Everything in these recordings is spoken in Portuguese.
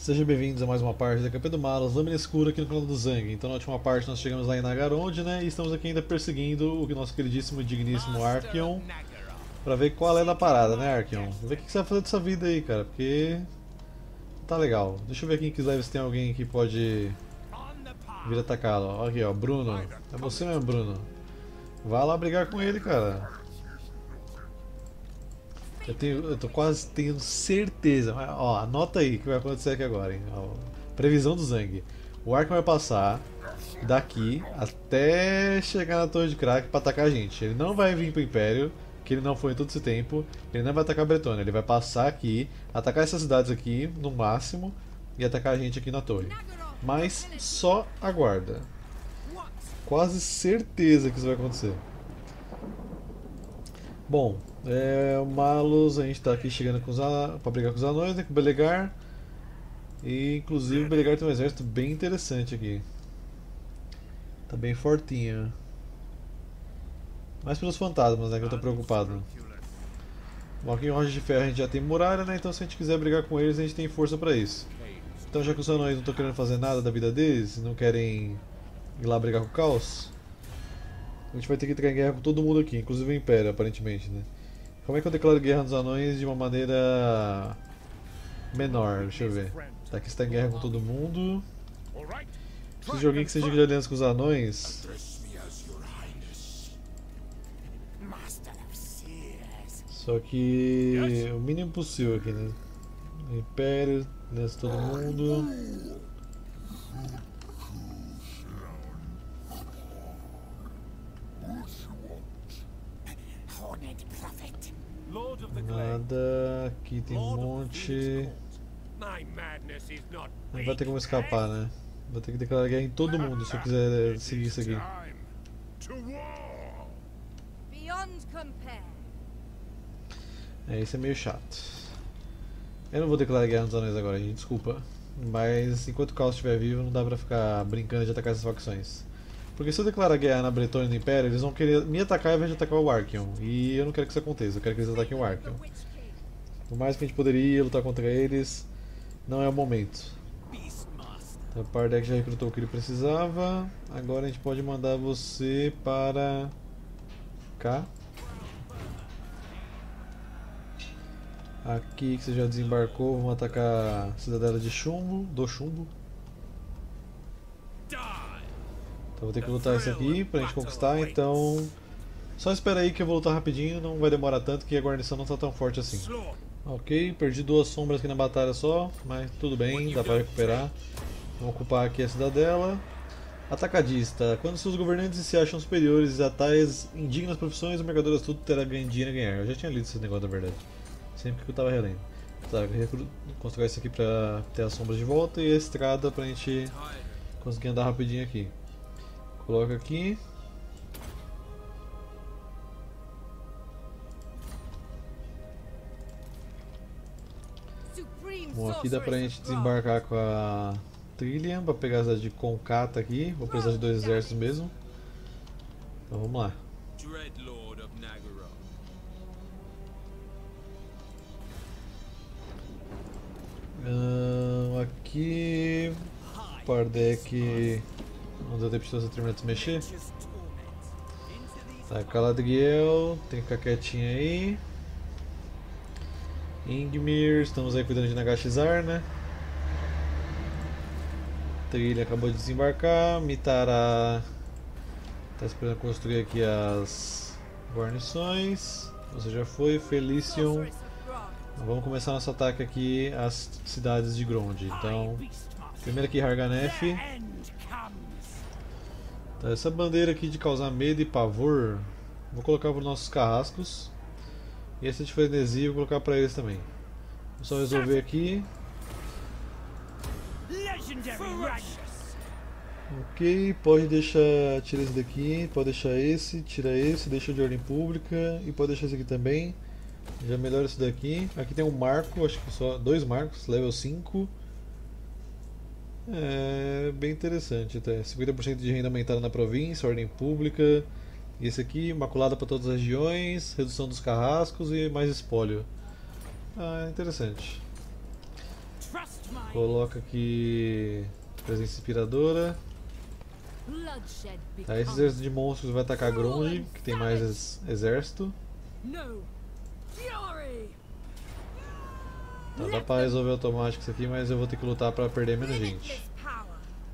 Sejam bem-vindos a mais uma parte da Campeã do Malas, Lâmina Escura aqui no canal do Zang. Então na última parte nós chegamos lá em Nagarond, né? E estamos aqui ainda perseguindo o nosso queridíssimo e digníssimo Archeon Pra ver qual é da parada, né Archeon? Ver o que você vai fazer dessa vida aí, cara, porque... Tá legal. Deixa eu ver aqui em Kislev se tem alguém que pode vir atacá-lo. Aqui ó, Bruno. É você mesmo, Bruno. Vai lá brigar com ele, cara. Eu, tenho, eu tô quase tendo certeza. Ó, anota aí o que vai acontecer aqui agora, hein? Ó, previsão do Zang. O Ark vai passar daqui até chegar na Torre de Crack pra atacar a gente. Ele não vai vir pro Império, que ele não foi em todo esse tempo. Ele não vai atacar a Bretônia. Ele vai passar aqui, atacar essas cidades aqui, no máximo, e atacar a gente aqui na torre. Mas só aguarda. Quase certeza que isso vai acontecer. Bom, é, o Malus, a gente está aqui chegando com os, pra brigar com os anões, né, com o Belegar. E inclusive o Belegar tem um exército bem interessante aqui. Tá bem fortinho. Mais pelos fantasmas, né, que eu tô preocupado. Bom, aqui em Rocha de Ferro a gente já tem muralha, né, então se a gente quiser brigar com eles a gente tem força pra isso. Então já que os anões não estão querendo fazer nada da vida deles, não querem ir lá brigar com o caos, a gente vai ter que entrar em guerra com todo mundo aqui, inclusive o Império, aparentemente, né. Como é que eu declaro guerra nos anões de uma maneira menor? Deixa eu ver. Tá aqui está em guerra com todo mundo. Preciso de alguém que seja de aliança com os anões. Só que o mínimo possível aqui, né? Império, aliança todo mundo. Nada, aqui tem um monte. Não vai ter como escapar, né? Vou ter que declarar guerra em todo mundo se eu quiser seguir isso aqui. É, isso é meio chato. Eu não vou declarar guerra nos anões agora, gente, desculpa. Mas enquanto o caos estiver vivo, não dá pra ficar brincando de atacar essas facções. Porque se eu declarar guerra na Bretônia no Império, eles vão querer me atacar ao invés de atacar o Archeon. E eu não quero que isso aconteça, eu quero que eles ataquem o Archeon. Por mais que a gente poderia lutar contra eles, não é o momento. Então, o Pardek já recrutou o que ele precisava. Agora a gente pode mandar você para cá. Aqui que você já desembarcou, vamos atacar a cidadela de chumbo, do chumbo. Então vou ter que lutar esse aqui pra gente conquistar, então... Só espera aí que eu vou lutar rapidinho, não vai demorar tanto que a guarnição não está tão forte assim. Ok, perdi duas sombras aqui na batalha só, mas tudo bem, dá pra recuperar. Vamos ocupar aqui a cidadela. Atacadista. Quando seus governantes se acham superiores a tais indignas profissões, o mercador tudo terá dinheiro a ganhar. Eu já tinha lido esse negócio, na verdade. Sempre que eu tava relendo. Tá, vou construir isso aqui pra ter as sombras de volta e a estrada pra gente conseguir andar rapidinho aqui. Coloca aqui. Bom, aqui dá pra gente desembarcar com a trilha pra pegar essa de Concata aqui. Vou precisar de dois exércitos mesmo. Então vamos lá. Uh, aqui. Pardec não deu tempo de você terminar de se mexer. Tá, Caladriel, tem que ficar quietinho aí. Ingmir, estamos aí cuidando de Nagashizar, né? Trilha acabou de desembarcar. Mitara está esperando construir aqui as guarnições. Você já foi, Felicion. Vamos começar nosso ataque aqui às cidades de Grond. Então, primeiro aqui Harganef. Tá, essa bandeira aqui de causar medo e pavor, vou colocar para os nossos carrascos. E essa de frenesia vou colocar para eles também. Vou só resolver aqui. Ok, pode deixar. Tira esse daqui, pode deixar esse, tira esse, deixa de ordem pública e pode deixar esse aqui também. Já melhora esse daqui. Aqui tem um marco, acho que só dois marcos, level 5. É bem interessante até. 50% de renda aumentada na província, ordem pública. E esse aqui, maculada para todas as regiões, redução dos carrascos e mais espólio. Ah, é interessante. Coloca aqui presença inspiradora. Tá, esse exército de monstros vai atacar Grond, que tem mais exército. Tá, dá pra resolver automático isso aqui, mas eu vou ter que lutar pra perder menos gente.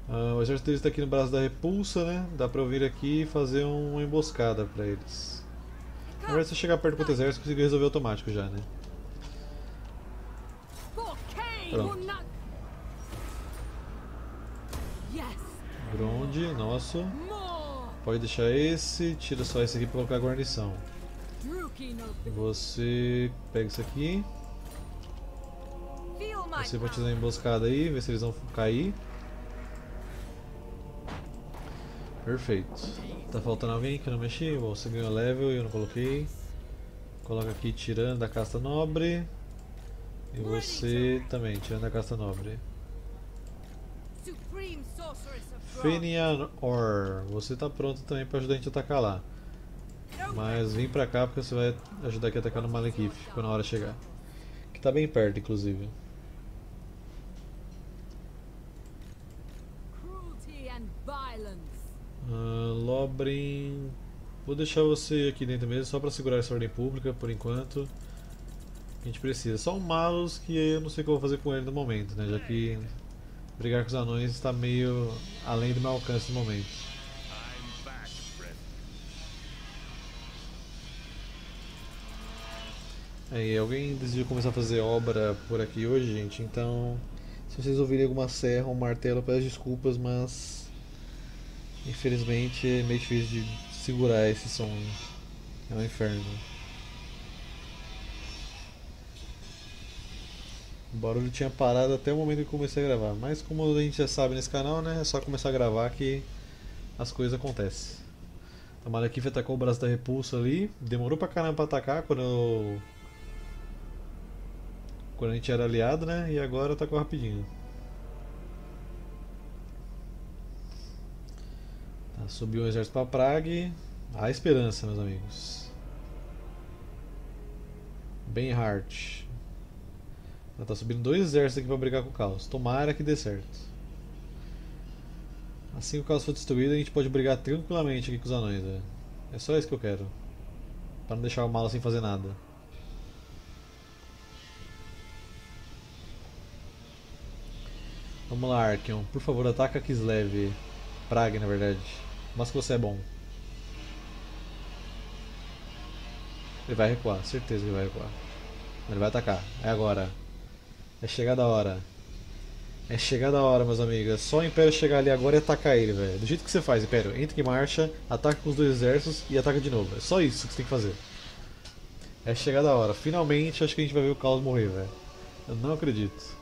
Ah, o exército deles está aqui no braço da repulsa, né? Dá pra eu vir aqui e fazer uma emboscada pra eles. Na verdade, se eu chegar perto do exército, eu consigo resolver automático já, né? Pronto. Gronde, nosso. Pode deixar esse, tira só esse aqui pra colocar a guarnição. Você pega isso aqui. Você vai fazer uma emboscada aí, ver se eles vão cair. Perfeito. Tá faltando alguém que eu não mexi? Bom, você ganhou level e eu não coloquei. Coloca aqui tirando da casta nobre. E você também, tirando da casta nobre. Fenian Or, você tá pronto também para ajudar a gente a atacar lá. Mas vem pra cá porque você vai ajudar aqui a atacar no Malekith quando a hora chegar. Que tá bem perto, inclusive. Uh, Lobrin. Vou deixar você aqui dentro mesmo, só para segurar essa ordem pública por enquanto. A gente precisa. Só um Malus que eu não sei o que eu vou fazer com ele no momento, né? Já que brigar com os anões está meio além do meu alcance no momento. Aí, alguém decidiu começar a fazer obra por aqui hoje, gente, então se vocês ouvirem alguma serra ou um martelo, peço desculpas, mas Infelizmente é meio difícil de segurar esse som. É um inferno. O barulho tinha parado até o momento que comecei a gravar. Mas como a gente já sabe nesse canal, né? É só começar a gravar que as coisas acontecem. A Malekith atacou o braço da repulsa ali. Demorou pra caramba pra atacar quando eu... Quando a gente era aliado, né? E agora atacou rapidinho. Tá, subiu o exército para Prague. Há esperança, meus amigos. Bem Hart. Tá subindo dois exércitos aqui para brigar com o caos. Tomara que dê certo. Assim que o caos for destruído, a gente pode brigar tranquilamente aqui com os anões. Né? É só isso que eu quero. Para não deixar o mal sem fazer nada. Vamos lá, Arkion. Por favor, ataca Kislev. Prague, na verdade. Mas que você é bom. Ele vai recuar, certeza que ele vai recuar. Ele vai atacar. É agora. É chegada a hora. É chegada a hora, meus amigos. É só o Império chegar ali agora e atacar ele, velho. Do jeito que você faz, Império. Entra em marcha, ataca com os dois exércitos e ataca de novo. É só isso que você tem que fazer. É chegada a hora. Finalmente acho que a gente vai ver o Caos morrer, velho. Eu não acredito.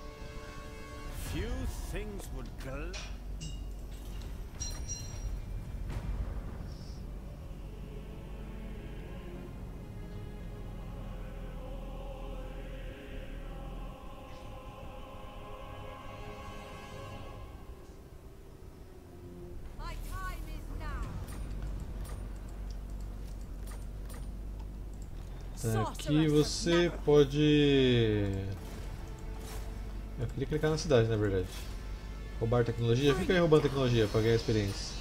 Aqui você pode... Eu queria clicar na cidade, na verdade. Roubar tecnologia? Fica aí roubando tecnologia para ganhar experiência.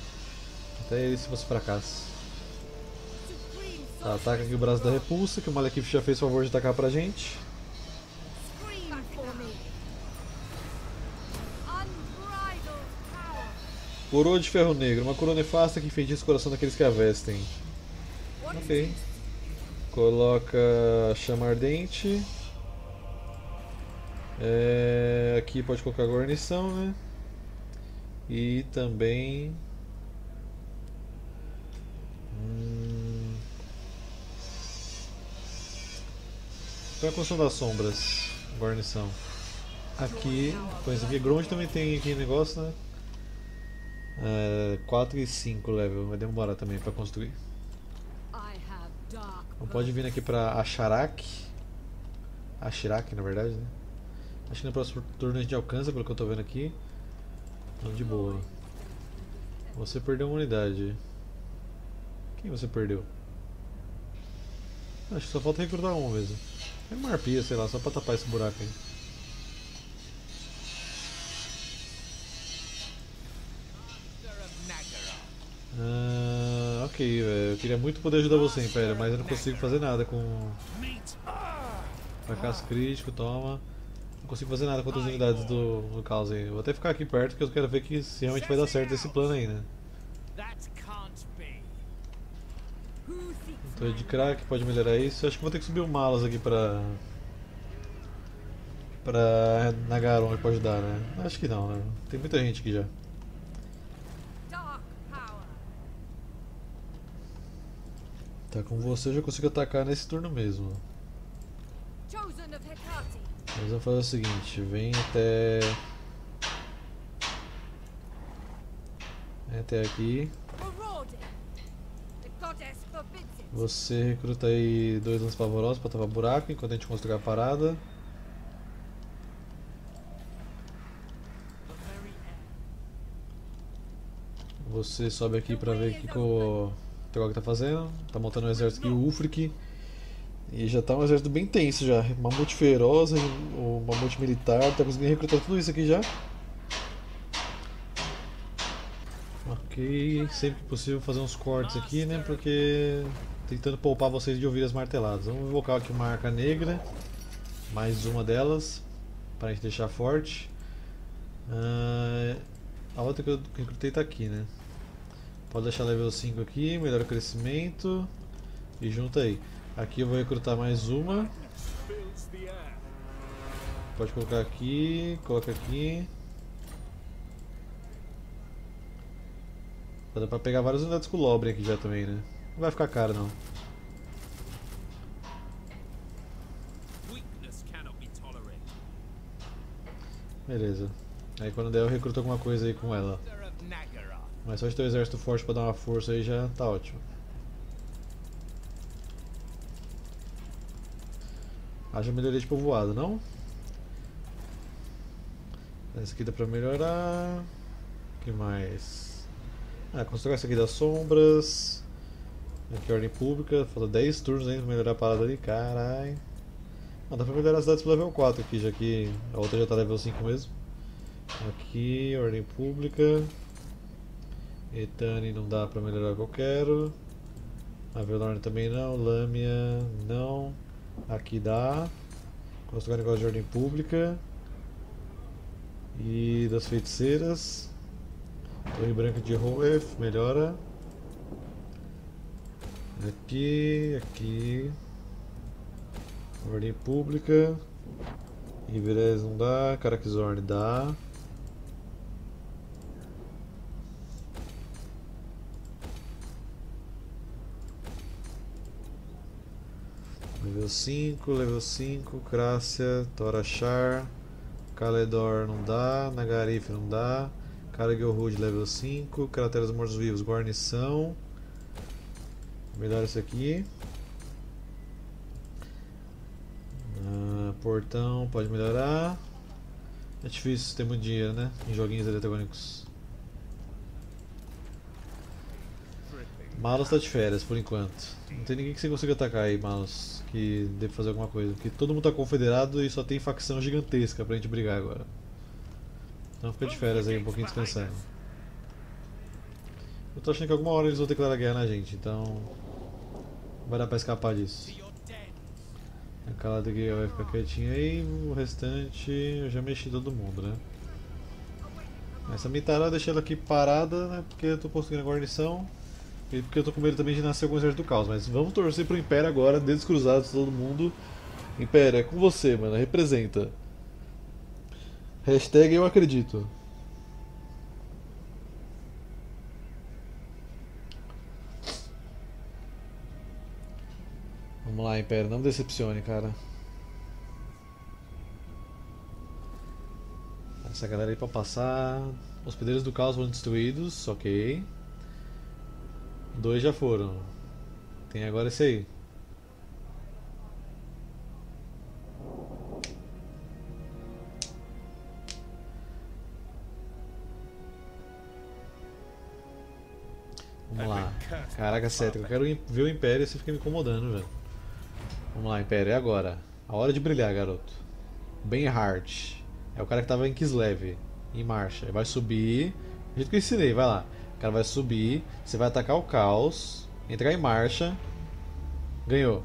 Até se você fracassa. Tá, ataca aqui o braço da repulsa, que o Malekith já fez o favor de atacar pra gente. Coroa de ferro negro, uma coroa nefasta que enfeitiça o coração daqueles que a vestem. Ok. Coloca chama ardente. É, aqui pode colocar guarnição, né? E também. Hum, para a construção das sombras, guarnição. Aqui, isso aqui. Grond também tem aqui negócio, né? É, 4 e 5 level, vai demorar também para construir. Não pode vir aqui pra Asharak. Ashirak, na verdade, né? Acho que no próximo turno a gente alcança, pelo que eu tô vendo aqui. Então, de boa. Você perdeu uma unidade. Quem você perdeu? Acho que só falta recrutar um mesmo. É uma arpia, sei lá, só pra tapar esse buraco aí. Ok, velho. Eu queria muito poder ajudar você, Império, mas eu não consigo fazer nada com. Fracasso crítico, toma. Não consigo fazer nada contra as unidades do, do caos aí. Vou até ficar aqui perto porque eu quero ver que se realmente vai dar certo esse plano aí, né? Torre de crack, pode melhorar isso. Acho que vou ter que subir o Malas aqui pra. pra Nagaron pra ajudar, né? Acho que não, né? Tem muita gente aqui já. Tá com você, eu já consigo atacar nesse turno mesmo. Mas vamos fazer o seguinte, vem até... Vem até aqui. Você recruta aí dois lances pavorosos pra tapar buraco enquanto a gente constrói a parada. Você sobe aqui pra ver o que, que o Trog tá fazendo. Tá montando um exército aqui, o Ufric. E já tá um exército bem tenso já. Mamute feroz, o mamute militar, tá conseguindo recrutar tudo isso aqui já. Ok, sempre que possível fazer uns cortes aqui, né? Porque tentando poupar vocês de ouvir as marteladas. Vamos invocar aqui uma arca negra, mais uma delas, para a gente deixar forte. Uh, a outra que eu recrutei está aqui, né? Pode deixar level 5 aqui, melhora o crescimento e junta aí. Aqui eu vou recrutar mais uma. Pode colocar aqui, coloca aqui. Dá pra pegar várias unidades com o Lobre aqui já também, né? Não vai ficar caro não. Beleza. Aí quando der eu recruto alguma coisa aí com ela. Mas só de ter um exército forte pra dar uma força aí já tá ótimo. Haja melhoria de povoado, não? Essa aqui dá pra melhorar. O que mais? Ah, construir essa aqui das sombras. Aqui ordem pública. Falta 10 turnos ainda pra melhorar a parada ali. Carai. Ah, dá pra melhorar as cidades pro level 4 aqui, já que a outra já tá level 5 mesmo. Aqui, ordem pública. Etani não dá pra melhorar o que eu quero. Avelorn também não. Lâmia não. Aqui dá. Construir negócio de ordem pública. E das feiticeiras. Torre branca de Roef, melhora. Aqui, aqui. Ordem pública. Iberés não dá. Karakzorn dá. Level 5, level 5, Crácia, Torachar, Caledor não dá, Nagarif não dá, Karagilhud level 5, Crateras Mortos-Vivos, Guarnição. Melhor isso aqui. Ah, portão pode melhorar. É difícil ter muito dinheiro, né? Em joguinhos eletrônicos. Malus tá de férias por enquanto. Não tem ninguém que você consiga atacar aí, Malus, que deve fazer alguma coisa. Porque todo mundo tá confederado e só tem facção gigantesca pra gente brigar agora. Então fica de férias aí, um pouquinho descansando. Eu tô achando que alguma hora eles vão declarar guerra na gente, então. Vai dar pra escapar disso. A calada aqui vai ficar quietinha aí, o restante eu já mexi todo mundo, né? Essa Mitara eu deixei ela aqui parada, né? Porque eu tô conseguindo a guarnição. Porque eu tô com medo também de nascer algum exército do caos. Mas vamos torcer pro Império agora, dedos cruzados todo mundo. Império, é com você, mano. Representa. Hashtag eu acredito. Vamos lá, Império, não decepcione, cara. Essa galera aí pra passar. Hospedeiros do caos foram destruídos, ok. Dois já foram. Tem agora esse aí. Vamos lá. Caraca, Cétrico, eu quero ver o Império e você fica me incomodando, velho. Vamos lá, Império, é agora. A hora de brilhar, garoto. Bem hard. É o cara que tava em Kislev, em marcha. Vai subir. Do jeito que eu ensinei, vai lá. Cara vai subir, você vai atacar o caos, entrar em marcha. Ganhou.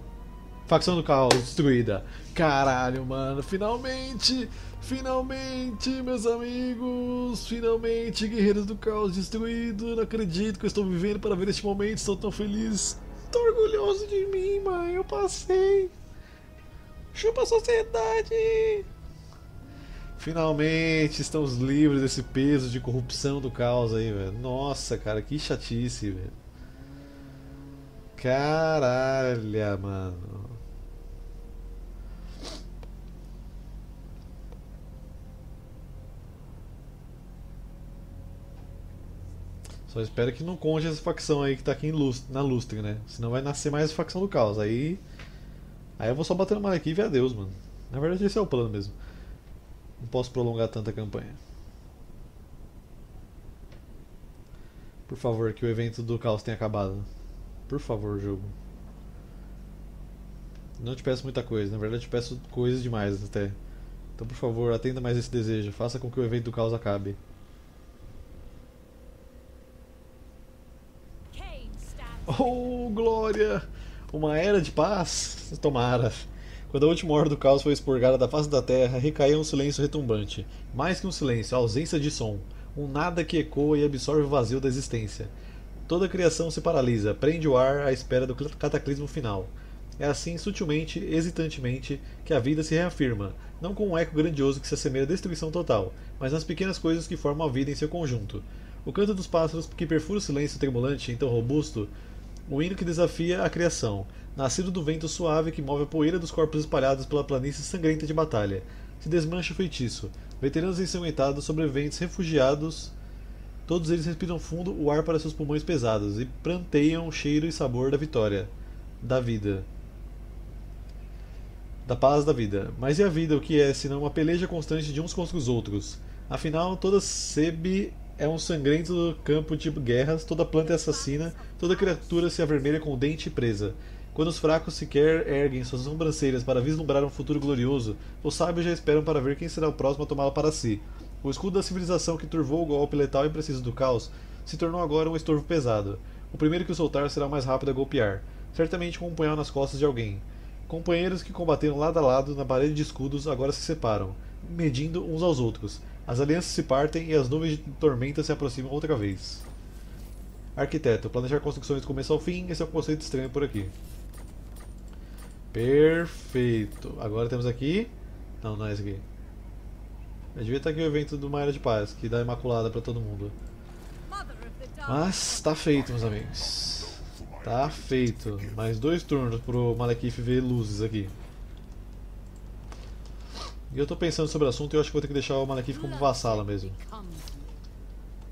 Facção do caos destruída. Caralho, mano, finalmente! Finalmente, meus amigos! Finalmente, guerreiros do caos destruído! Não acredito que eu estou vivendo para ver este momento, estou tão feliz! Estou orgulhoso de mim, mãe, eu passei! Chupa a sociedade! Finalmente estamos livres desse peso de corrupção do caos aí, velho. Nossa, cara, que chatice, velho. Caralho, mano. Só espero que não conte essa facção aí que tá aqui na lustre, né? Senão vai nascer mais a facção do caos. Aí. Aí eu vou só bater no Malekith e adeus, mano. Na verdade esse é o plano mesmo. Não posso prolongar tanta campanha. Por favor, que o evento do caos tenha acabado. Por favor, jogo. Não te peço muita coisa, na verdade te peço coisas demais até. Então, por favor, atenda mais esse desejo. Faça com que o evento do caos acabe. Oh, glória! Uma era de paz? Tomara. Quando a última hora do caos foi expurgada da face da terra, recaiu um silêncio retumbante. Mais que um silêncio, a ausência de som. Um nada que ecoa e absorve o vazio da existência. Toda a criação se paralisa, prende o ar à espera do cataclismo final. É assim, sutilmente, hesitantemente, que a vida se reafirma, não com um eco grandioso que se assemelha à destruição total, mas nas pequenas coisas que formam a vida em seu conjunto. O canto dos pássaros que perfura o silêncio tremulante, então robusto, o hino que desafia a criação, nascido do vento suave que move a poeira dos corpos espalhados pela planície sangrenta de batalha. Se desmancha o feitiço. Veteranos ensanguentados, sobreviventes, refugiados, todos eles respiram fundo o ar para seus pulmões pesados e pranteiam o cheiro e sabor da vitória, da vida. Da paz da vida. Mas e a vida, o que é, senão uma peleja constante de uns contra os outros? Afinal, toda sebe é um sangrento campo de guerras, toda planta é assassina, toda criatura se avermelha com o dente presa. Quando os fracos sequer erguem suas sobrancelhas para vislumbrar um futuro glorioso, os sábios já esperam para ver quem será o próximo a tomá-lo para si. O escudo da civilização que turvou o golpe letal e preciso do caos se tornou agora um estorvo pesado. O primeiro que o soltar será o mais rápido a golpear, certamente com um punhal nas costas de alguém. Companheiros que combateram lado a lado na parede de escudos agora se separam, medindo uns aos outros. As alianças se partem e as nuvens de tormenta se aproximam outra vez. Arquiteto, planejar construções do começo ao fim, esse é um conceito estranho por aqui. Perfeito. Agora temos aqui. Não, não é esse aqui. Eu devia estar aqui o evento do Maia de Paz, que dá imaculada pra todo mundo. Mas tá feito, meus amigos. Tá feito. Mais dois turnos pro Malekith ver luzes aqui. E eu tô pensando sobre o assunto e eu acho que vou ter que deixar o Malekith como vassala mesmo.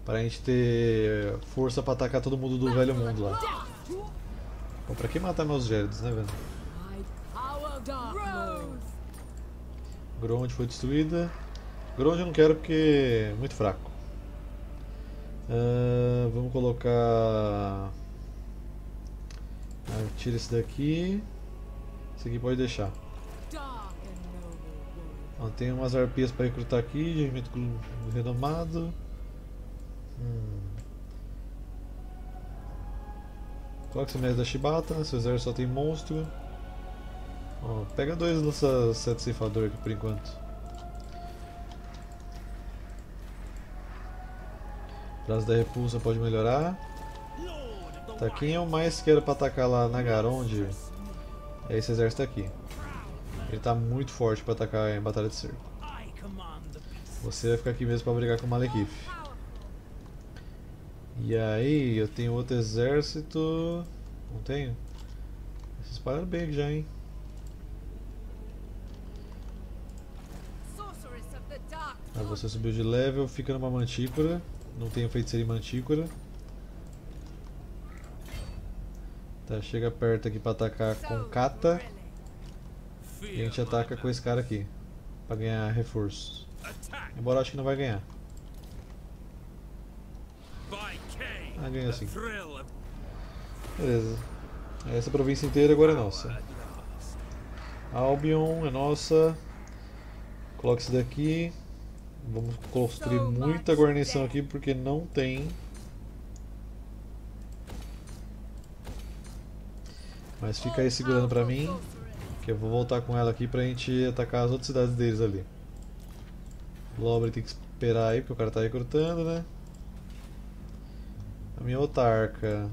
Pra gente ter força pra atacar todo mundo do velho mundo lá. Bom, pra que matar meus Géridos, né, velho? Foi destruída. Grond eu não quero porque é muito fraco. Uh, vamos colocar. Ah, tira esse daqui. Esse aqui pode deixar. Tem umas arpias para recrutar aqui, regimento renomado. Hum. Coloca esse mestre da Shibata, seu exército só tem monstro. Ó, pega dois lança sete ceifador aqui por enquanto. Prazo da repulsa pode melhorar. Tá, quem eu mais quero pra atacar lá na Garonde é esse exército aqui. Ele tá muito forte pra atacar em batalha de cerco. Você vai ficar aqui mesmo pra brigar com o Malekith. E aí, eu tenho outro exército. Não tenho? Se espalharam bem aqui já, hein? Você subiu de level, fica numa mantícora. Não tenho feiticeira em mantícora. Tá, chega perto aqui pra atacar com Kata. A gente ataca com esse cara aqui. Pra ganhar reforço. Embora acho que não vai ganhar. Ah, ganha sim. Beleza. Essa província inteira agora é nossa. Albion é nossa. Coloca isso daqui. Vamos construir muita guarnição aqui porque não tem. Mas fica aí segurando pra mim que eu vou voltar com ela aqui pra gente atacar as outras cidades deles ali. Lobre tem que esperar aí, porque o cara tá recrutando, né? A minha autarca.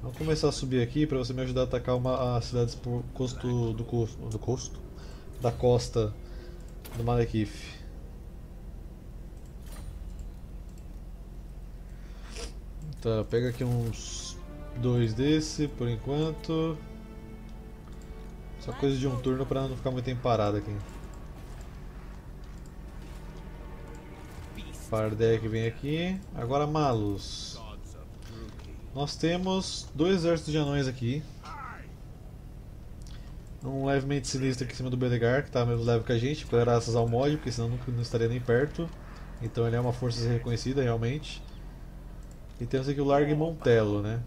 Vamos começar a subir aqui para você me ajudar a atacar uma, as cidades por custo do custo, do custo da costa do Malekith. Tá, pega aqui uns dois desse por enquanto. Só coisa de um turno para não ficar muito tempo parado aqui. Pardek vem aqui. Agora Malus. Nós temos dois exércitos de anões aqui. Um levemente sinistro aqui em cima do Belegar, que está mesmo leve que a gente, graças ao mod, porque senão nunca não estaria nem perto. Então ele é uma força reconhecida realmente. E temos aqui o Largue Montelo, né?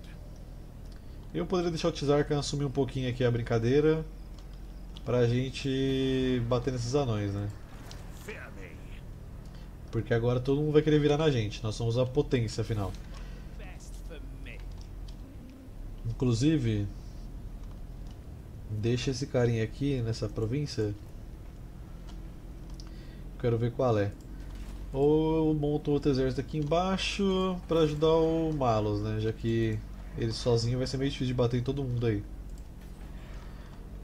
Eu poderia deixar o Tizarkan assumir um pouquinho aqui a brincadeira pra gente bater nesses anões, né? Porque agora todo mundo vai querer virar na gente, nós somos a potência afinal. Inclusive, deixa esse carinha aqui nessa província. Quero ver qual é. Ou eu monto outro exército aqui embaixo para ajudar o Malus, né? Já que ele sozinho vai ser meio difícil de bater em todo mundo aí.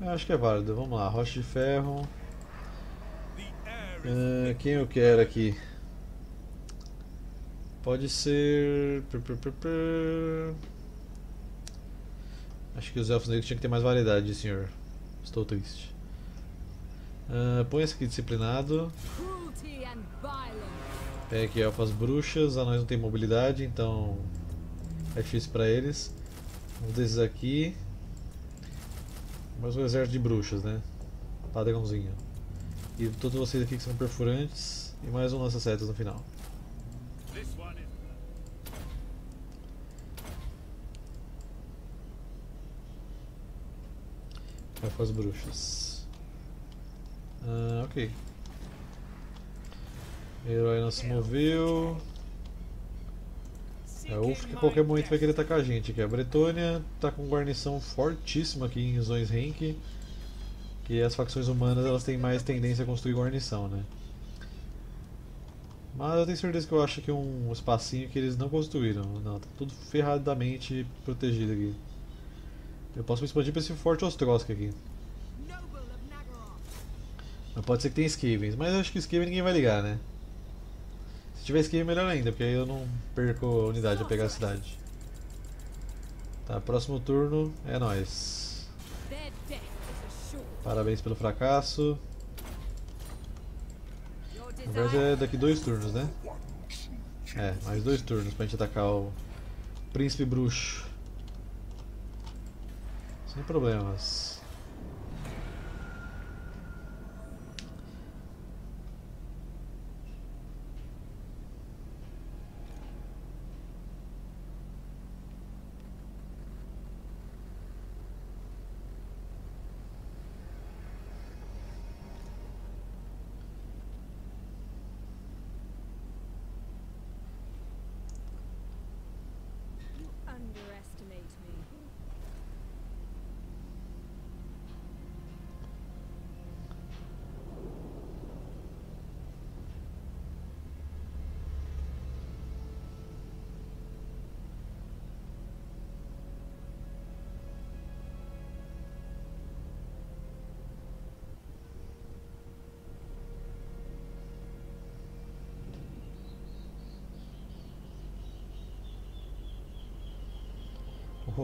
Eu acho que é válido. Vamos lá, rocha de ferro. Uh, quem eu quero aqui? Pode ser. Acho que os elfos negros tinham que ter mais variedade, senhor. Estou triste. Uh, põe esse aqui disciplinado. Pega aqui elfas bruxas, anões não tem mobilidade, então é difícil para eles. Um desses aqui. Mais um exército de bruxas, né? Padrãozinho. E todos vocês aqui que são perfurantes. E mais um lança-setas no final. Elfas bruxas. Ah, ok. Herói não se moveu. É, UF que a qualquer momento vai querer atacar a gente aqui. A Bretônia está com guarnição fortíssima aqui em Zões Henk. Que as facções humanas elas têm mais tendência a construir guarnição, né? Mas eu tenho certeza que eu acho que um espacinho que eles não construíram. Não, tá tudo ferradamente protegido aqui. Eu posso me expandir para esse Forte Ostrosk aqui. Mas pode ser que tenha Skavens, mas acho que Skaven ninguém vai ligar, né? Tiver esquiva, melhor ainda, porque aí eu não perco a unidade a pegar a cidade. Tá, próximo turno é nós. Parabéns pelo fracasso. Na verdade é daqui dois turnos, né? É, mais dois turnos pra gente atacar o Príncipe Bruxo. Sem problemas.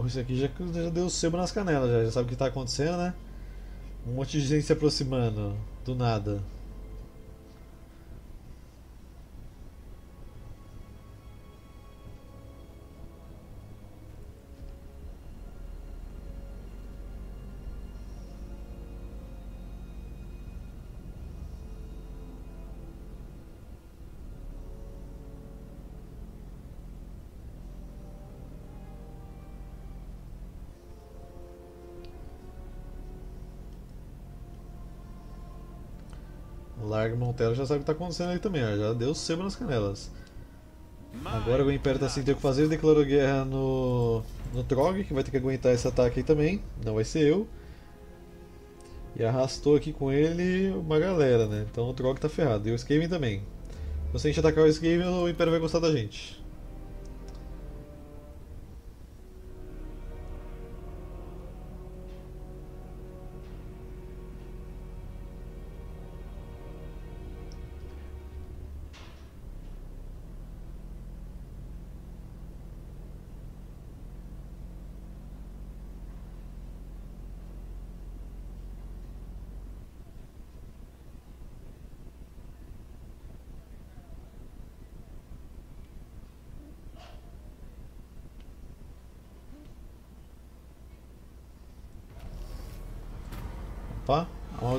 Isso aqui já, já deu sebo nas canelas, já, já sabe o que está acontecendo, né? Um monte de gente se aproximando, do nada. Larga Montero já sabe o que está acontecendo aí também, já deu sebo nas canelas. Agora o Império tá sem ter o que fazer, ele declarou guerra no, no Trog, que vai ter que aguentar esse ataque aí também, não vai ser eu. E arrastou aqui com ele uma galera, né? Então o Trog tá ferrado. E o Skaven também. Então, se a gente atacar o Skaven, o Império vai gostar da gente.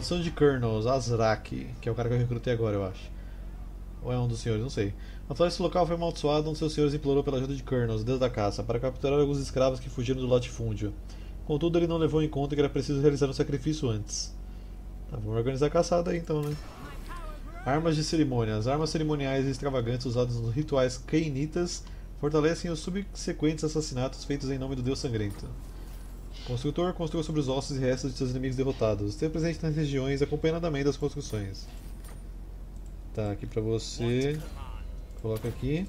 Maldição de Kernels, Azrak, que é o cara que eu recrutei agora, eu acho. Ou é um dos senhores, não sei. A floresta local foi amaldiçoada, um dos seus senhores implorou pela ajuda de Kernels, deus da caça, para capturar alguns escravos que fugiram do latifúndio. Contudo, ele não levou em conta que era preciso realizar um sacrifício antes. Tá, vamos organizar a caçada aí então, né? Armas de cerimônia. As armas cerimoniais e extravagantes usadas nos rituais cainitas fortalecem os subsequentes assassinatos feitos em nome do deus sangrento. Construtor construa sobre os ossos e restos de seus inimigos derrotados. Esteja presente nas regiões acompanhadamente das construções. Tá, aqui pra você. Coloca aqui.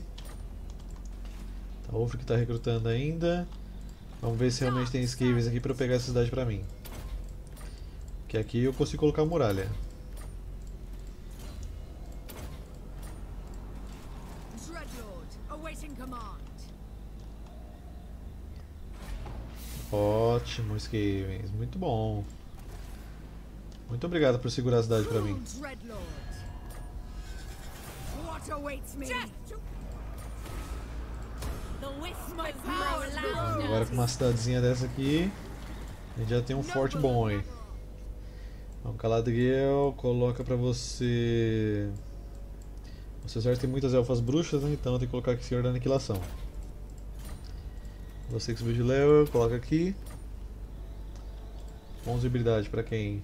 Tá, o que tá recrutando ainda. Vamos ver se realmente tem esquives aqui pra eu pegar essa cidade pra mim. Que aqui eu consigo colocar muralha. Ótimo, Skavens. Muito bom. Muito obrigado por segurar a cidade pra mim. Agora com uma cidadezinha dessa aqui, a gente já tem um forte bom aí. Então, Caladriel coloca pra você... Você certo tem muitas elfas bruxas, né? então tem que colocar aqui Senhor da Aniquilação. Você que subiu de level, coloca aqui. 11 habilidade para quem?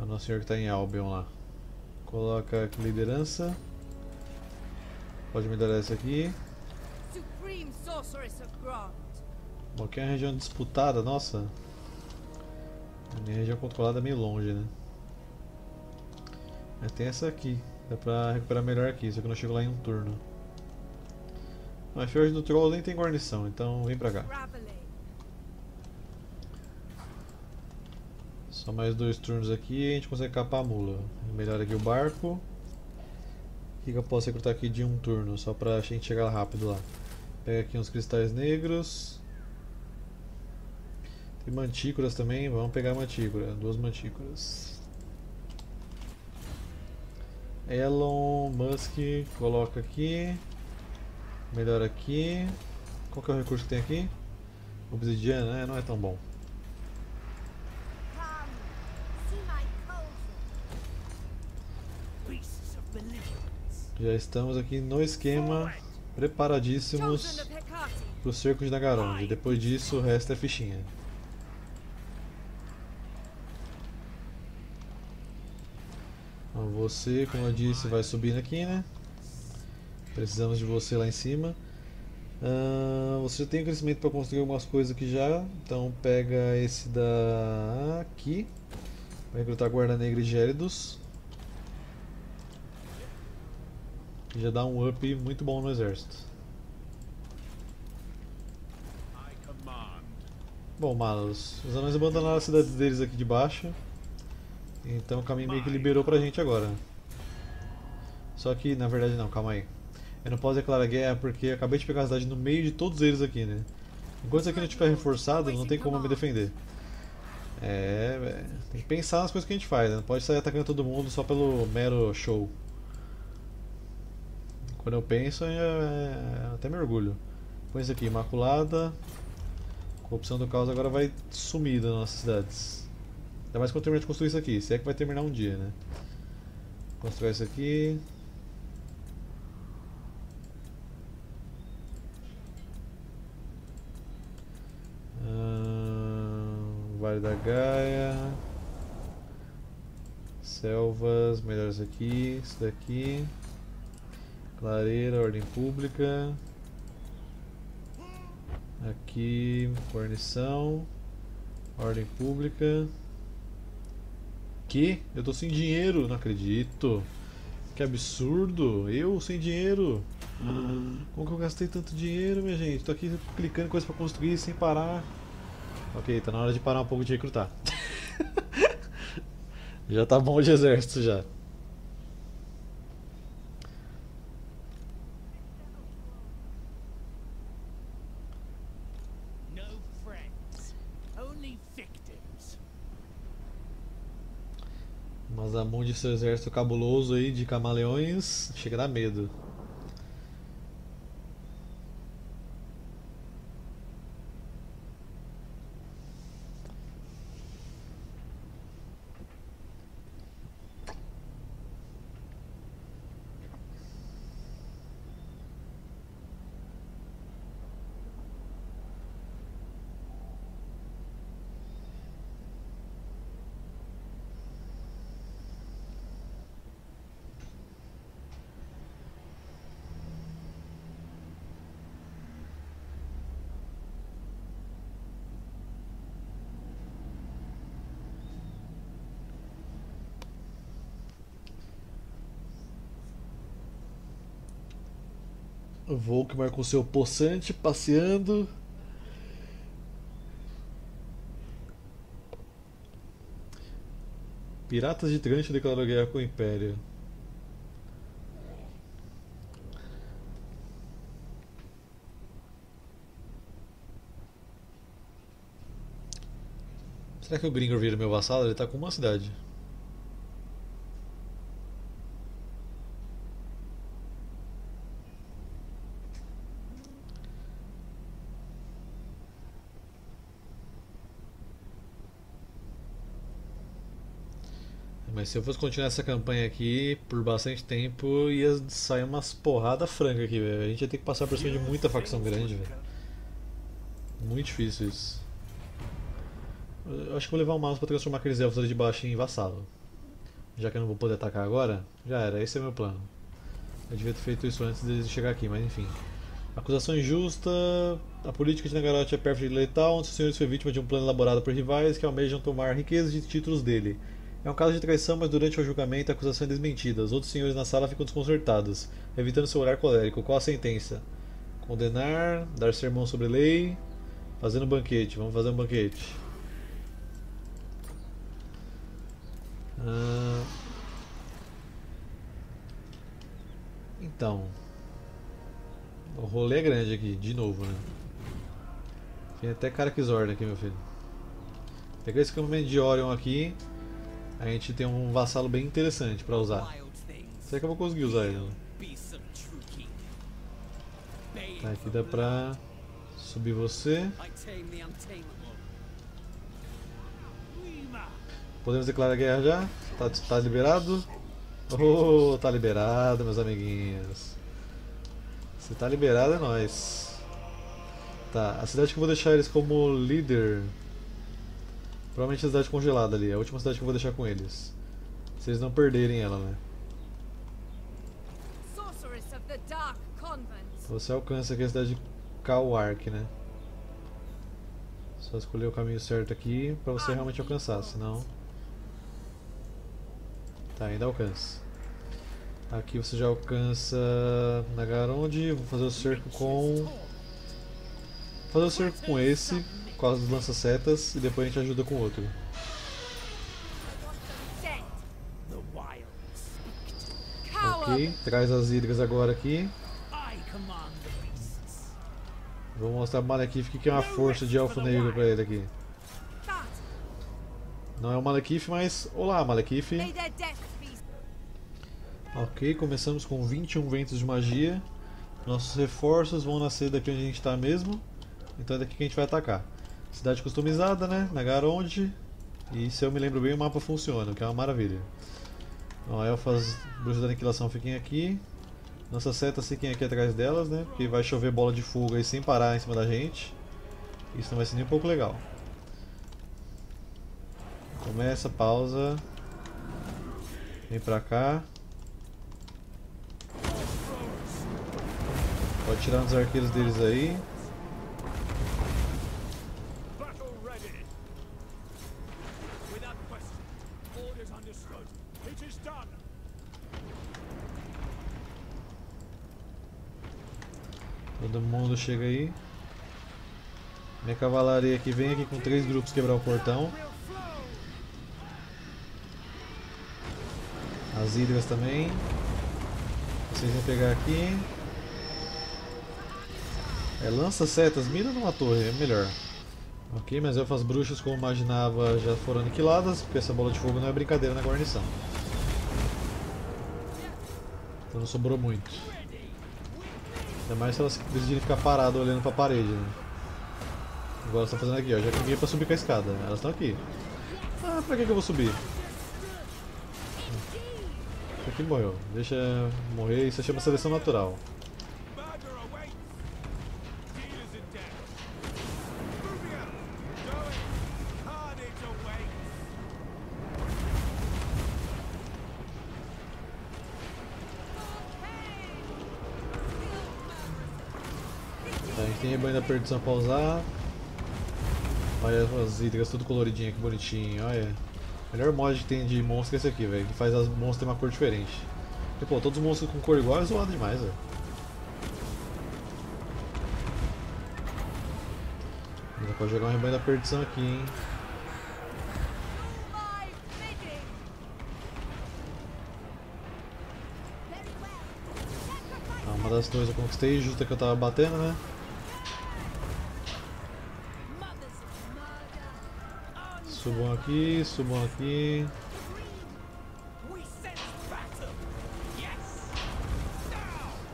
A Nosso Senhor que está em Albion lá. Coloca aqui liderança. Pode me dar essa aqui. Bom, aqui é uma região disputada, nossa. A minha região controlada é meio longe, né? Mas tem essa aqui. Dá pra recuperar melhor aqui, só que eu não chego lá em um turno. Mas Fjord do Troll nem tem guarnição, então vem pra cá. Só mais dois turnos aqui e a gente consegue capar a mula. Melhora aqui o barco. O que, que eu posso recrutar aqui de um turno, só pra gente chegar rápido lá. Pega aqui uns cristais negros. Tem mantícoras também, vamos pegar mantícora, duas mantícoras. Elon Musk, coloca aqui. Melhor aqui. Qual que é o recurso que tem aqui? Obsidiana, né? Não é tão bom. Já estamos aqui no esquema, preparadíssimos para o cerco de Nagaronde. Depois disso, o resto é fichinha. Então, você, como eu disse, vai subindo aqui, né? Precisamos de você lá em cima. Uh, você tem crescimento para construir algumas coisas aqui já. Então pega esse da aqui. Vai recrutar guarda negra e gélidos. Que já dá um up muito bom no exército. Bom, malos, os anões abandonaram a cidade deles aqui de baixo. Então o caminho meio que liberou pra gente agora. Só que, na verdade não, calma aí. Eu não posso declarar guerra porque acabei de pegar a cidade no meio de todos eles aqui, né? Enquanto isso aqui não estiver reforçado, não tem como me defender. É, tem que pensar nas coisas que a gente faz, né? Não pode sair atacando todo mundo só pelo mero show. Quando eu penso, é, é, até me orgulho. Põe isso aqui, Imaculada. Corrupção do caos agora vai sumir das nossas cidades. Ainda mais quando eu terminar de construir isso aqui, se é que vai terminar um dia, né? Construir isso aqui. Vale da Gaia. Selvas, melhores aqui, isso daqui. Clareira, ordem pública. Aqui, guarnição. Ordem pública. Que? Eu tô sem dinheiro, não acredito. Que absurdo! Eu sem dinheiro! Como que eu gastei tanto dinheiro, minha gente? Tô aqui clicando em coisa pra construir sem parar. Ok, tá na hora de parar um pouco de recrutar. já tá bom de exército já. Mão de seu exército cabuloso aí de camaleões chega a dar medo. Volkmar com seu poçante passeando. Piratas de Trante declarou guerra com o Império. Será que o Gringo vira meu vassalo? Ele tá com uma cidade. Mas se eu fosse continuar essa campanha aqui por bastante tempo, ia sair umas porrada franca aqui, velho. A gente ia ter que passar por cima de muita facção grande, velho. Muito difícil isso. Eu acho que vou levar o mouse pra transformar aqueles elfos ali de baixo em vassalo. Já que eu não vou poder atacar agora, já era, esse é meu plano. Eu devia ter feito isso antes de chegar aqui, mas enfim. Acusação injusta. A política de Nagarote é pérfida e letal, onde o senhor foi vítima de um plano elaborado por rivais que almejam tomar riquezas de títulos dele. É um caso de traição, mas durante o julgamento a acusação é desmentida. Os outros senhores na sala ficam desconcertados, evitando seu olhar colérico. Qual a sentença? Condenar, dar sermão sobre lei, fazendo banquete. Vamos fazer um banquete. Ah, Então. O rolê é grande aqui, de novo, né? Tem até cara que zorda aqui, meu filho. Pegar esse campamento de Orion aqui. A gente tem um vassalo bem interessante pra usar. Será que eu vou conseguir usar ele? Tá, aqui dá pra subir você. Podemos declarar guerra já? Tá, tá liberado? Oh, tá liberado, meus amiguinhos. Se tá liberado é nóis. Tá, a cidade que eu vou deixar eles como líder. Provavelmente a cidade congelada ali, a última cidade que eu vou deixar com eles. Se eles não perderem ela, né? Você alcança aqui a cidade de Kawark, né? Só escolher o caminho certo aqui pra você realmente alcançar, senão. Tá, ainda alcança. Aqui você já alcança Nagaronde. Vou fazer o cerco com. Vou fazer o cerco com esse, com as lança-setas, e depois a gente ajuda com outro. Ok, traz as hidras agora aqui. Vou mostrar pro Malekith o que é uma força de elfo negro pra ele aqui. Não é o Malekith, mas. Olá, Malekith. Ok, começamos com 21 ventos de magia. Nossos reforços vão nascer daqui onde a gente está mesmo. Então é daqui que a gente vai atacar. Cidade customizada, né? Nagaronde. E se eu me lembro bem, o mapa funciona, o que é uma maravilha. Ó, elfas bruxas da aniquilação fiquem aqui. Nossas setas fiquem aqui atrás delas, né? Porque vai chover bola de fogo aí sem parar em cima da gente. Isso não vai ser nem um pouco legal. Começa, pausa. Vem pra cá. Pode tirar uns arqueiros deles aí. Todo mundo chega aí. Minha cavalaria aqui vem aqui com três grupos quebrar o portão. As hidras também. Vocês vão pegar aqui. É, lança setas, mira numa torre, é melhor. Ok, mas elfas bruxas, como imaginava, já foram aniquiladas, porque essa bola de fogo não é brincadeira na guarnição. Então não sobrou muito. Ainda mais se elas decidirem ficar paradas olhando pra parede, né? Igual elas estão fazendo aqui, ó. Já cliquei pra subir com a escada. Elas estão aqui. Ah, pra que, que eu vou subir? Isso aqui morreu. Deixa morrer, isso chama seleção natural. Da perdição pra usar. Olha as hidras tudo coloridinho aqui, bonitinho, olha. Melhor mod que tem de monstro é esse aqui, velho. Que faz as monstros terem uma cor diferente. E, pô, todos os monstros com cor igual é zoado demais, velho. Ainda pode jogar um rebanho da perdição aqui, hein. Ah, das torres eu conquistei, justa que eu tava batendo, né? Subam aqui, subam aqui.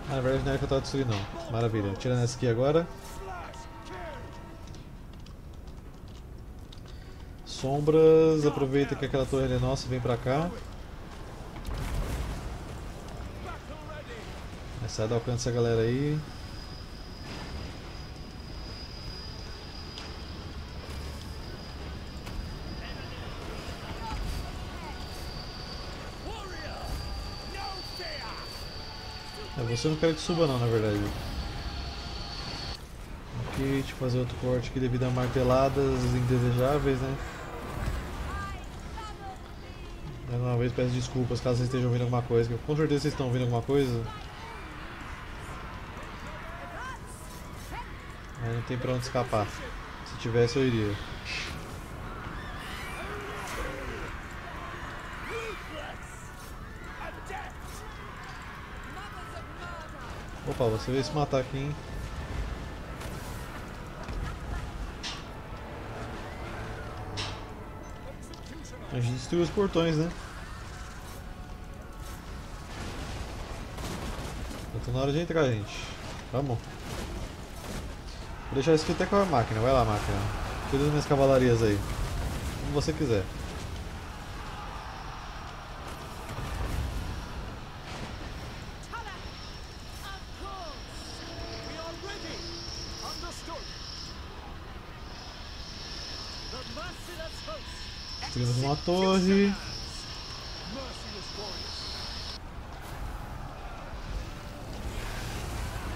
Ah, na verdade não era que eu tava destruindo não. Maravilha, tirando essa aqui agora. Sombras, aproveita que aquela torre é nossa, vem pra cá. Sai do alcance dessa galera aí. Warrior. No fear. É, você não quero que suba não, na verdade. Ok, deixa eu fazer outro corte aqui devido a marteladas indesejáveis, né? Mais uma vez peço desculpas caso vocês estejam ouvindo alguma coisa, com certeza vocês estão ouvindo alguma coisa. Mas não tem pra onde escapar. Se tivesse eu iria. Opa, você veio se matar aqui, hein? A gente destruiu os portões, né? Então na hora de entrar, gente. Vamos. Vou deixar isso aqui até com a máquina. Vai lá, máquina. Cuida das minhas cavalarias aí. Como você quiser. Torre.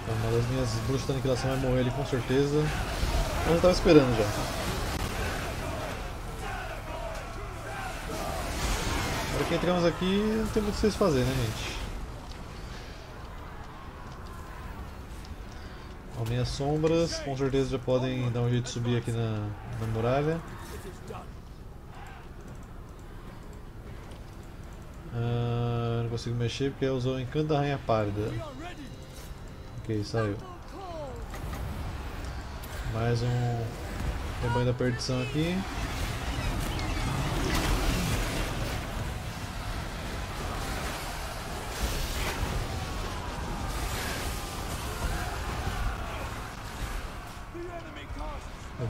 Então, Uma das minhas bruxas da aniquilação vai morrer ali com certeza. Eu já tava esperando já. Agora que entramos aqui, não tem muito o que vocês fazerem, né, gente? Minhas sombras, com certeza já podem dar um jeito de subir aqui na, na muralha. Ah, não consigo mexer porque usou o encanto da rainha pálida. Ok, saiu. Mais um rebanho da perdição aqui.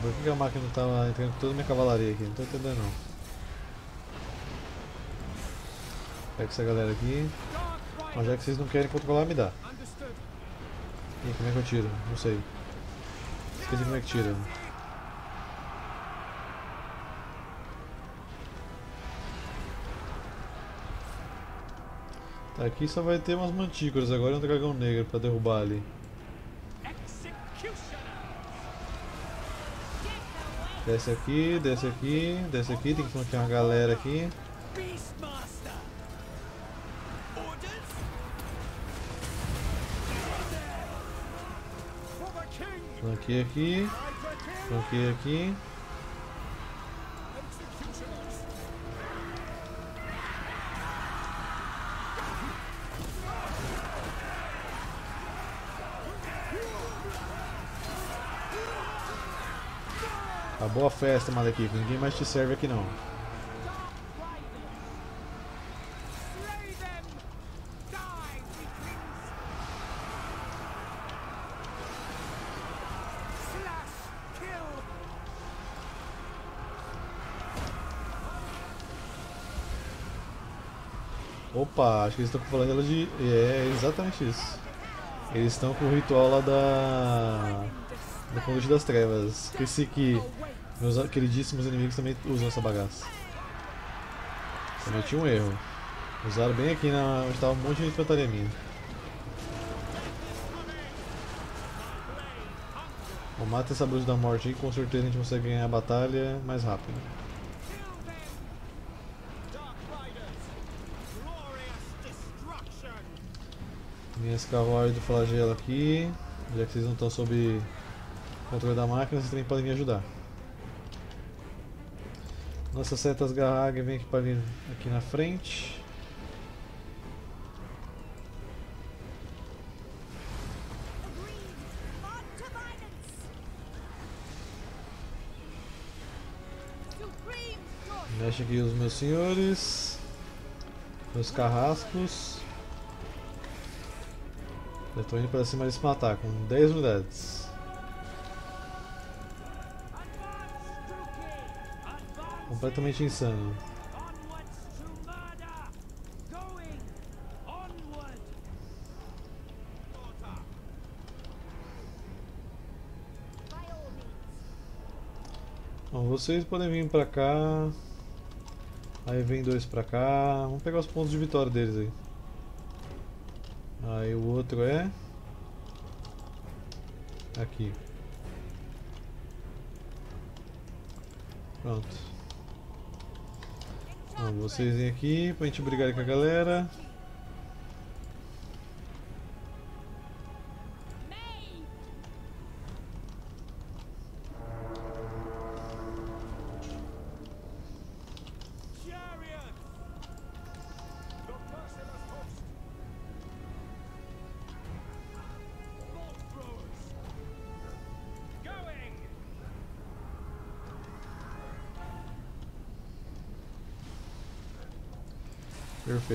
Por que a máquina tava entrando com toda a minha cavalaria aqui? Não tô entendendo não. É Pega essa galera aqui. Mas já que vocês não querem controlar, me dá. E como é que eu tiro? Não sei. Esqueci como é que tira. Tá, aqui só vai ter umas mantículas agora e um dragão negro pra derrubar ali. Desce aqui, desce aqui, desce aqui, tem que flanquear uma galera aqui. Flanqueia aqui, flanqueia aqui. Acabou a festa, Malekith. Ninguém mais te serve aqui não. Opa, acho que eles estão com o flagelo de. É, exatamente isso. Eles estão com o ritual lá da. do Conduite das Trevas. Esqueci que meus queridíssimos inimigos também usam essa bagaça. Cometi um erro. Usaram bem aqui na, onde estava um monte de infantaria minha. Bom, mata essa luz da morte aí, com certeza a gente consegue ganhar a batalha mais rápido. Minhas carruagens do flagelo aqui. Já que vocês não estão sob controle da máquina, vocês também podem me ajudar. Nossas setas Garrag vem aqui, vir aqui na frente. Mexe aqui os meus senhores. Meus carrascos. Estou indo para cima deles matar com 10 unidades. Completamente insano. Bom, vocês podem vir pra cá. Aí vem dois pra cá. Vamos pegar os pontos de vitória deles aí. Aí o outro é. Aqui. Pronto. Bom, vocês vêm aqui pra gente brigar com a galera.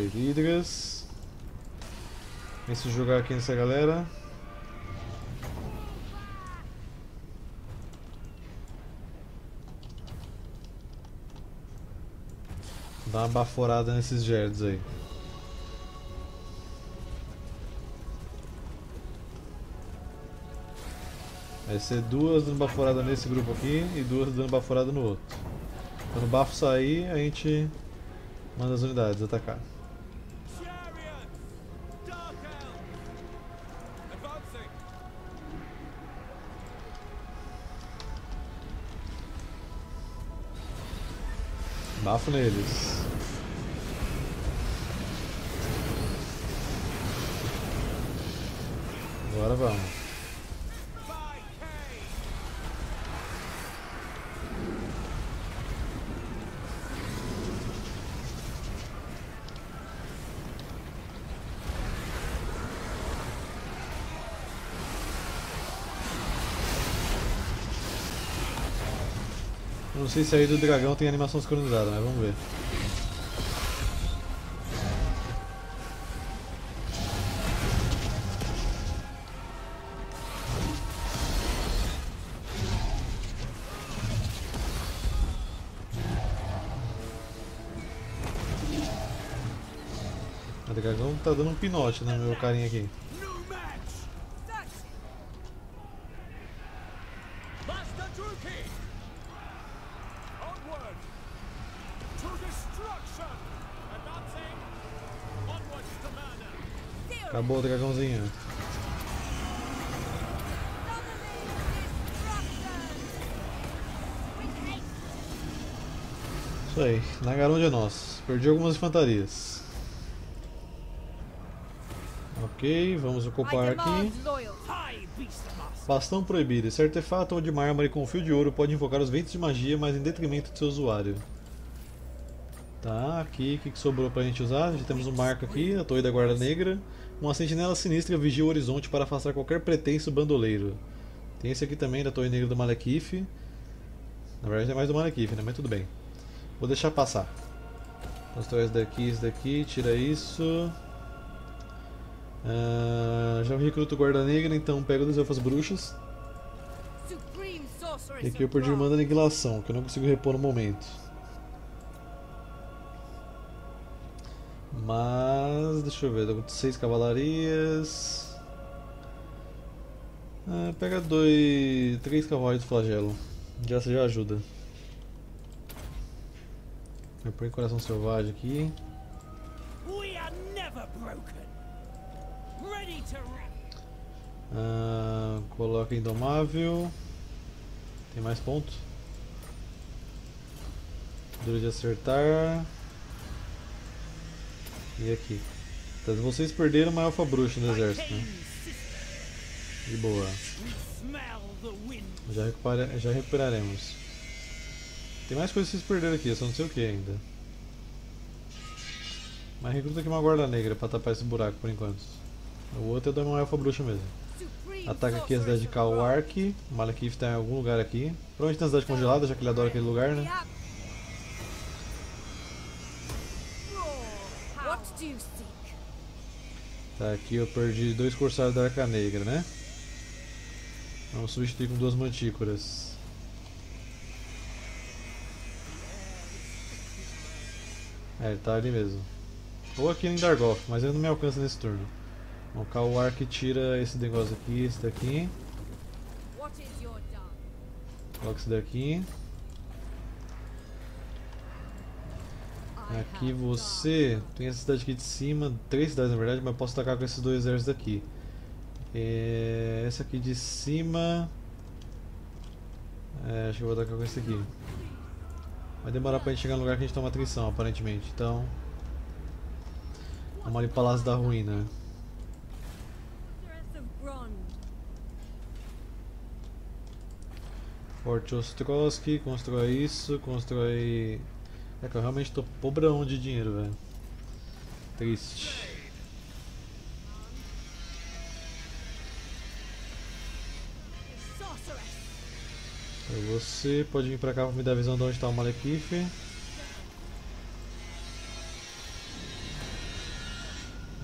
Perfeito. Hidras. Vem se jogar aqui nessa galera. Dá uma baforada nesses gerds aí. Vai ser duas dando baforada nesse grupo aqui e duas dando baforada no outro. Quando o bafo sair, a gente manda as unidades atacar. Bafo neles. Agora vamos. Não sei se aí do dragão tem animação sincronizada, mas vamos ver. O dragão tá dando um pinote no meu carinha aqui. Isso aí, Nagaronde é nosso. Perdi algumas infantarias. Ok, vamos ocupar aqui. Bastão proibido. Esse artefato de mármore com fio de ouro pode invocar os ventos de magia, mas em detrimento do seu usuário. Tá, aqui o que, que sobrou pra gente usar? Já temos um marco aqui, a torre da guarda negra. Uma sentinela sinistra vigia o horizonte para afastar qualquer pretenso bandoleiro. Tem esse aqui também da torre negra do Malekith. Na verdade é mais do Malekith, né? Mas tudo bem. Vou deixar passar. Constrói esse daqui, esse daqui, tira isso. Ah, já recruto o guarda negra, então pego das elfas bruxas. E aqui eu perdi o irmã da aniquilação, que eu não consigo repor no momento. Mas, deixa eu ver, dá seis cavalarias. Ah, pega dois. três cavalos de flagelo. Já já ajuda. Eu ponho coração selvagem aqui. We are never broken. Ready to rap. Ah, coloca indomável. Tem mais ponto? Duro de acertar. E aqui. Então, vocês perderam uma alfa bruxa no exército, né? De boa. Já, recupera- já recuperaremos. Tem mais coisas que vocês perderam aqui, eu só não sei o que ainda. Mas recruta aqui uma guarda negra pra tapar esse buraco por enquanto. O outro é da uma elfa bruxa mesmo. Ataca aqui a cidade de. O Malekith tá em algum lugar aqui. Provavelmente na cidade congelada, já que ele adora aquele lugar, né? Seek? Tá, aqui eu perdi dois corsários da Arca Negra, né? Vamos substituir com duas mantícoras. É, ele tá ali mesmo. Ou aqui em Dargoth, mas ele não me alcança nesse turno. Bom, cá o Ark tira esse negócio aqui, esse daqui. Coloca esse daqui. Aqui você tem essa cidade aqui de cima, três cidades na verdade, mas posso atacar com esses dois exércitos aqui. É, essa aqui de cima. É, acho que eu vou atacar com esse aqui. Vai demorar pra gente chegar no lugar que a gente toma atenção, aparentemente. Então. Vamos ali Palácio da Ruína. Forte Ostrowski, constrói isso, constrói. É que eu realmente tô pobrão de dinheiro, velho. Triste. Você pode vir pra cá pra me dar a visão de onde tá o Malekith.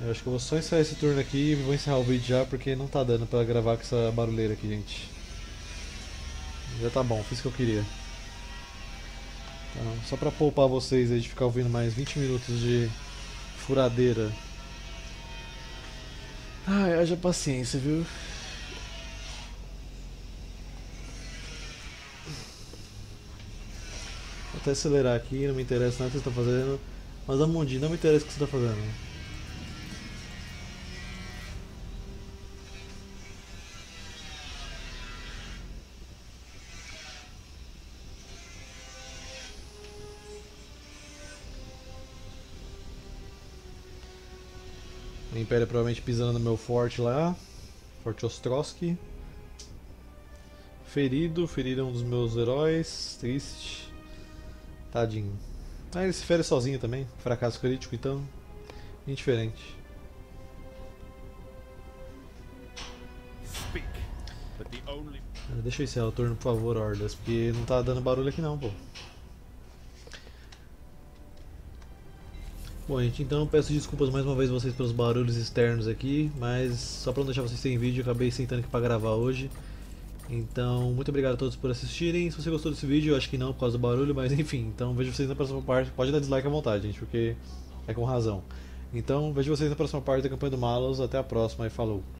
Eu acho que eu vou só encerrar esse turno aqui e vou encerrar o vídeo já porque não tá dando pra gravar com essa barulheira aqui, gente. Já tá bom, fiz o que eu queria. Então, só pra poupar vocês aí de ficar ouvindo mais 20 minutos de furadeira. Ai, haja paciência, viu? Até acelerar aqui, não me interessa nada que você está fazendo. Mas Amundi, não me interessa o que você está fazendo. O Império provavelmente pisando no meu forte lá. Forte Ostrowski. Ferido, ferido é um dos meus heróis. Triste. Tadinho. Ah, ele se fere sozinho também. Fracasso crítico, então. Indiferente. Deixa eu encerrar o turno, por favor, Hordas, porque não tá dando barulho aqui não, pô. Bom, gente, então peço desculpas mais uma vez vocês pelos barulhos externos aqui, mas só pra não deixar vocês sem vídeo, acabei sentando aqui pra gravar hoje. Então, muito obrigado a todos por assistirem. Se você gostou desse vídeo, eu acho que não por causa do barulho, mas enfim, então vejo vocês na próxima parte. Pode dar dislike à vontade, gente, porque é com razão. Então, vejo vocês na próxima parte da campanha do Malos. Até a próxima e falou!